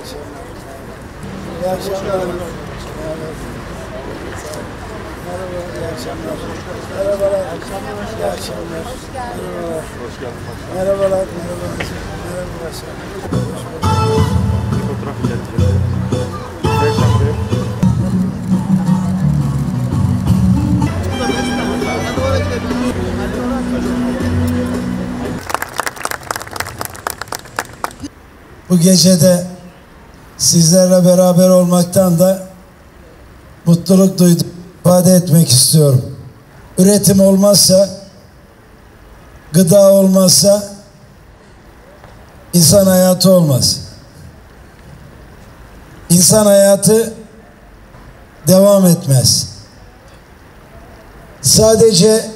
İyi akşamlar. Merhaba, iyi akşamlar. Merhabalar. İyi akşamlar. Merhabalar. Merhabalar, merhaba. Merhaba başkanım. Fotoğraf ilerleyelim. Beyefendi buraya. Bu gecede sizlerle beraber olmaktan da mutluluk duydum. ifade etmek istiyorum. Üretim olmazsa, gıda olmazsa insan hayatı olmaz. İnsan hayatı devam etmez. Sadece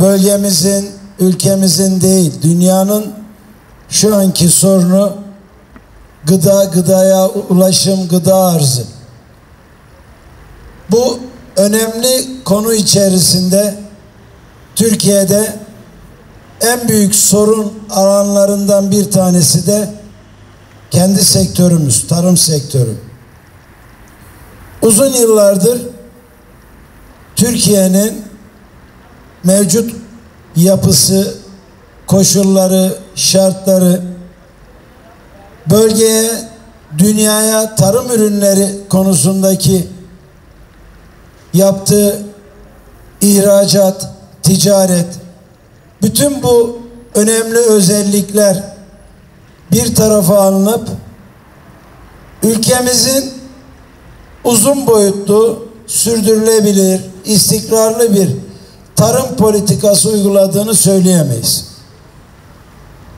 bölgemizin, ülkemizin değil, dünyanın şu anki sorunu gıda, gıdaya ulaşım, gıda arzı. Bu önemli konu içerisinde Türkiye'de en büyük sorun alanlarından bir tanesi de kendi sektörümüz, tarım sektörü. Uzun yıllardır Türkiye'nin mevcut yapısı, koşulları, şartları bölgeye, dünyaya tarım ürünleri konusundaki yaptığı ihracat, ticaret, bütün bu önemli özellikler bir tarafa alınıp ülkemizin uzun boyutlu, sürdürülebilir, istikrarlı bir tarım politikası uyguladığını söyleyemeyiz.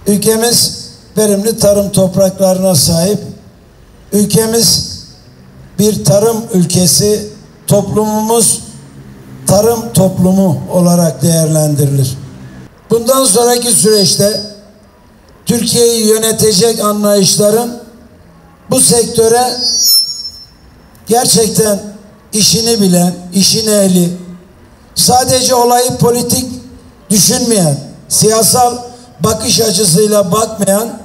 Ülkemiz verimli tarım topraklarına sahip. Ülkemiz bir tarım ülkesi, toplumumuz tarım toplumu olarak değerlendirilir. Bundan sonraki süreçte Türkiye'yi yönetecek anlayışların bu sektöre gerçekten işini bilen, işin ehli, sadece olayı politik düşünmeyen, siyasal bakış açısıyla bakmayan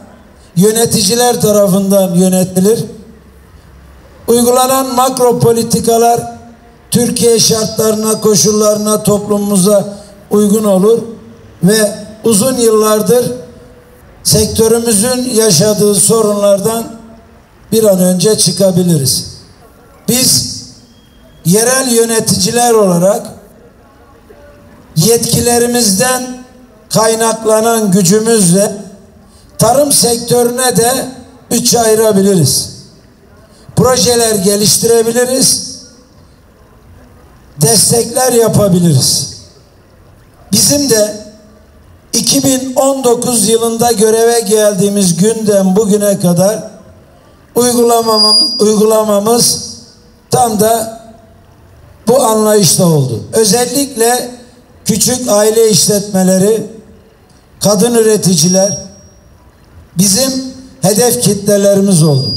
yöneticiler tarafından yönetilir. Uygulanan makro politikalar Türkiye şartlarına, koşullarına, toplumumuza uygun olur ve uzun yıllardır sektörümüzün yaşadığı sorunlardan bir an önce çıkabiliriz. Biz yerel yöneticiler olarak yetkilerimizden kaynaklanan gücümüzle tarım sektörüne de üç ayırabiliriz. Projeler geliştirebiliriz. Destekler yapabiliriz. Bizim de 2019 yılında göreve geldiğimiz günden bugüne kadar uygulamamız, uygulamamız tam da bu anlayışta oldu. Özellikle küçük aile işletmeleri, kadın üreticiler bizim hedef kitlelerimiz oldu.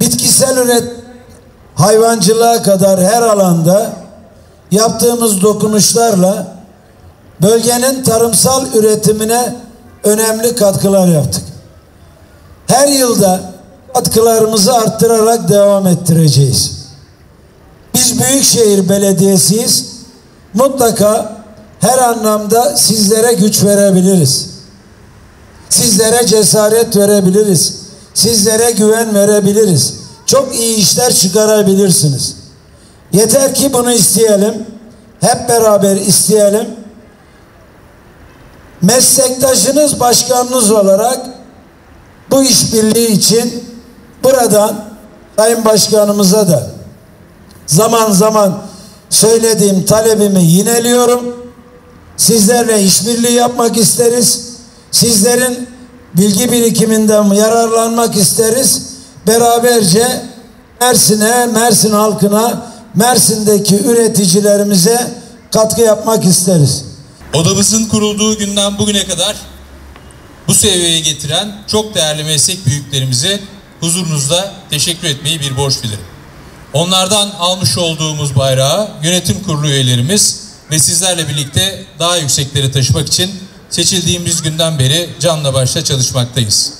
Bitkisel üret hayvancılığa kadar her alanda yaptığımız dokunuşlarla bölgenin tarımsal üretimine önemli katkılar yaptık. Her yılda katkılarımızı arttırarak devam ettireceğiz. Biz Büyükşehir Belediyesi'yiz. Mutlaka her anlamda sizlere güç verebiliriz. Sizlere cesaret verebiliriz. Sizlere güven verebiliriz. Çok iyi işler çıkarabilirsiniz. Yeter ki bunu isteyelim. Hep beraber isteyelim. Meslektaşınız, başkanınız olarak bu işbirliği için buradan Sayın Başkanımıza da zaman zaman söylediğim talebimi yineliyorum. Sizlerle işbirliği yapmak isteriz. Sizlerin bilgi birikiminden yararlanmak isteriz. Beraberce Mersin'e, Mersin halkına, Mersin'deki üreticilerimize katkı yapmak isteriz. Odamızın kurulduğu günden bugüne kadar bu seviyeye getiren çok değerli meslek büyüklerimize huzurunuzda teşekkür etmeyi bir borç bilirim. Onlardan almış olduğumuz bayrağı yönetim kurulu üyelerimiz ve sizlerle birlikte daha yükseklere taşımak için seçildiğimiz günden beri canla başla çalışmaktayız.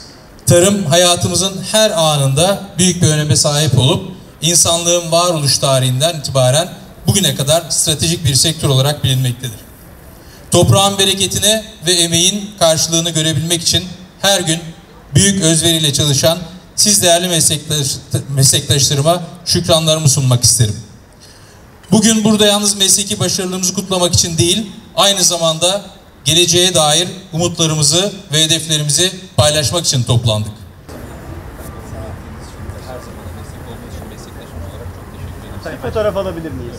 Tarım hayatımızın her anında büyük bir öneme sahip olup insanlığın varoluş tarihinden itibaren bugüne kadar stratejik bir sektör olarak bilinmektedir. Toprağın bereketini ve emeğin karşılığını görebilmek için her gün büyük özveriyle çalışan siz değerli meslektaş, meslektaşlarıma şükranlarımı sunmak isterim. Bugün burada yalnız mesleki başarılarımızı kutlamak için değil, aynı zamanda geleceğe dair umutlarımızı ve hedeflerimizi paylaşmak için toplandık. Bir fotoğraf alabilir miyiz?